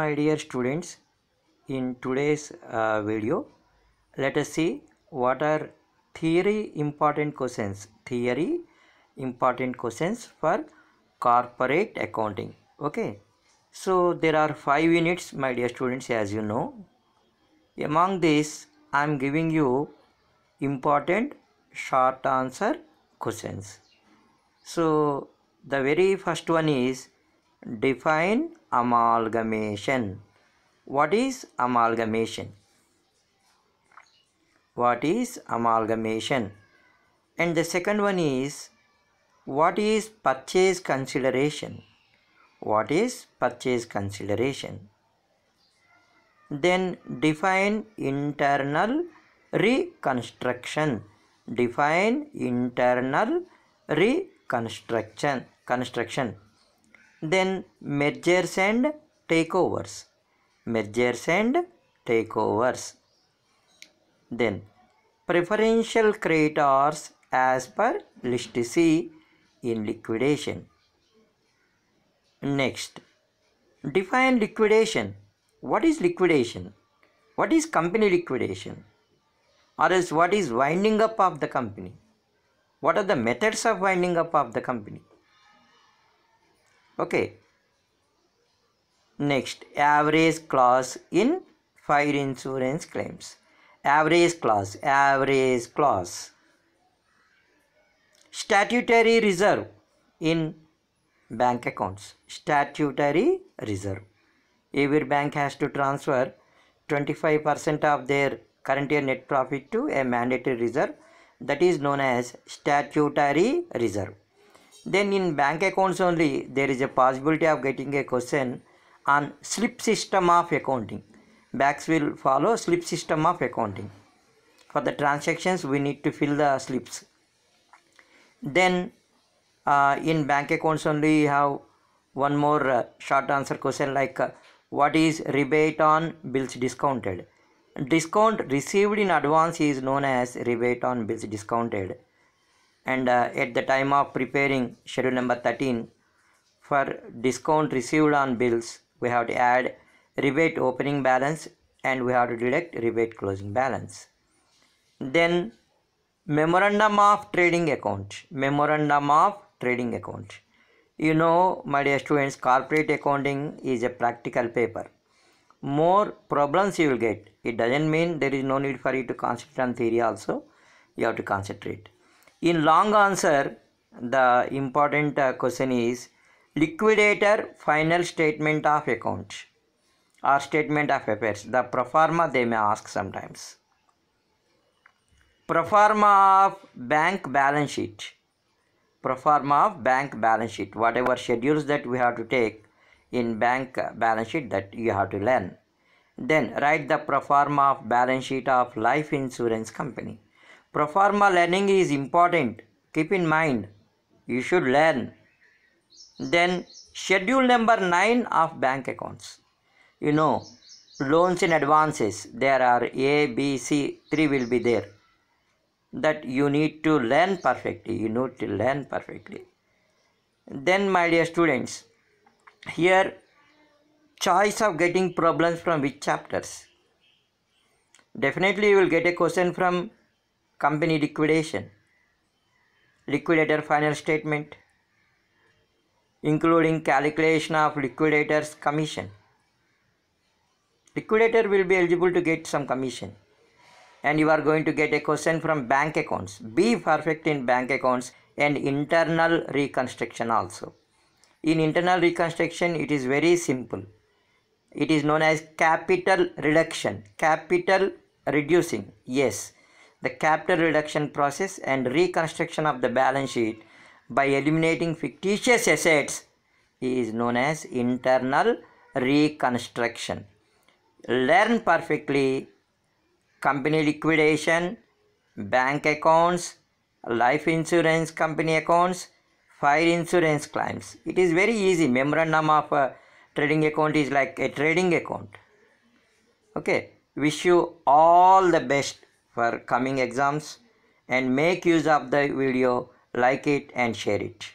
my dear students in today's uh, video let us see what are theory important questions. Theory important questions for corporate accounting. Okay? So there are five units my dear students as you know. Among these i am giving you important short answer questions. So the very first one is define amalgamation. What is amalgamation? What is amalgamation? And the second one is what is purchase consideration? What is purchase consideration? Then define internal reconstruction. Define internal reconstruction construction then mergers and takeovers. Mergers and takeovers. Then preferential creditors as per list c in liquidation. Next define liquidation. What is liquidation? What is company liquidation? Or else what is winding up of the company? What are the methods of winding up of the company okay. Next average clause in fire insurance claims. Average clause average clause. Statutory reserve in bank accounts. Statutory reserve. Every bank has to transfer 25% of their current year net profit to a mandatory reserve that is known as statutory reserve then in bank accounts only there is a possibility of getting a question on slip system of accounting. Banks will follow slip system of accounting. For the transactions we need to fill the slips. Then uh, in bank accounts only you have one more uh, short answer question like uh, what is rebate on bills discounted? Discount received in advance is known as rebate on bills discounted and uh, at the time of preparing schedule number 13 for discount received on bills we have to add rebate opening balance and we have to deduct rebate closing balance. Then memorandum of trading account memorandum of trading account. You know my dear students corporate accounting is a practical paper. More problems you will get. It doesn't mean there is no need for you to concentrate on theory also. You have to concentrate in long answer the important uh, question is liquidator final statement of account or statement of affairs. The proforma they may ask sometimes. Proforma of bank balance sheet. Proforma of bank balance sheet. Whatever schedules that we have to take in bank balance sheet that you have to learn. Then write the proforma of balance sheet of life insurance company proforma learning is important. Keep in mind you should learn. Then schedule number 9 of bank accounts. You know loans and advances there are a b c three will be there. That you need to learn perfectly you need to learn perfectly. Then my dear students here choice of getting problems from which chapters? Definitely you will get a question from company liquidation liquidator final statement including calculation of liquidator's commission. Liquidator will be eligible to get some commission and you are going to get a question from bank accounts. Be perfect in bank accounts and internal reconstruction also. In internal reconstruction it is very simple. It is known as capital reduction capital reducing. Yes the capital reduction process and reconstruction of the balance sheet. By eliminating fictitious assets is known as internal reconstruction. Learn perfectly company liquidation bank accounts life insurance company accounts fire insurance claims. It is very easy. Memorandum of a trading account is like a trading account. Okay. Wish you all the best for coming exams and make use of the video like it and share it